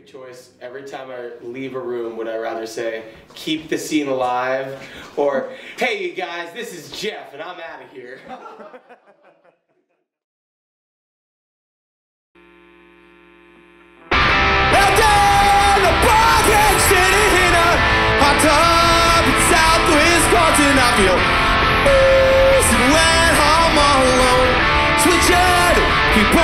a choice. Every time I leave a room, would I rather say, keep the scene alive, or, hey you guys, this is Jeff and I'm out of here. Hot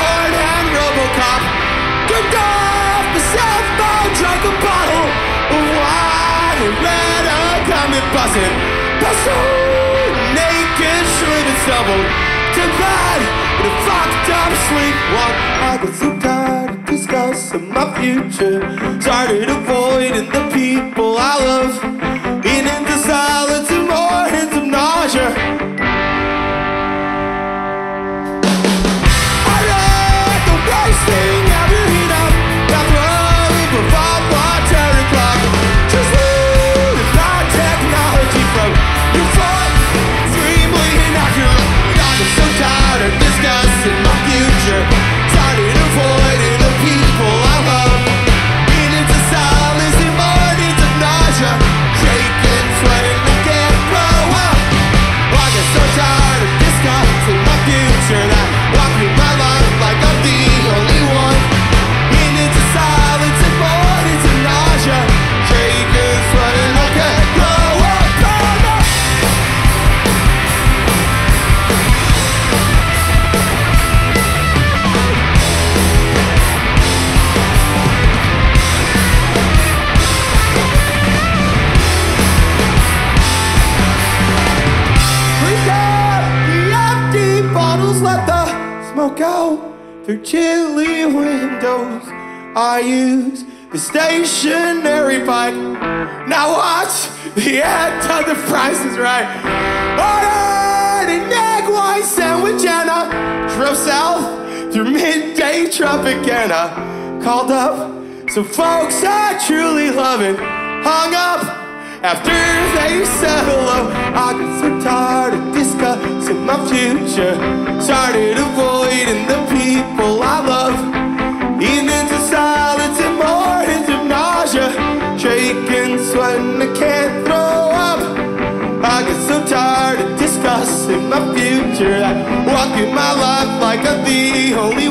buzzing. Bustle, naked, shriveled and stumbled to bed in a fucked up sleepwalk. I got so tired of discussing my future. Started avoiding the people I love. Empty let the smoke out through chilly windows. I use the stationary bike. Now watch the end of the price is right. Ordered an egg white sandwich and a drove south through midday Tropicana. Called up some folks I truly love and hung up after they said hello. Oh, I got so tired of discussing my future. Future. I walking my life like I'm the only.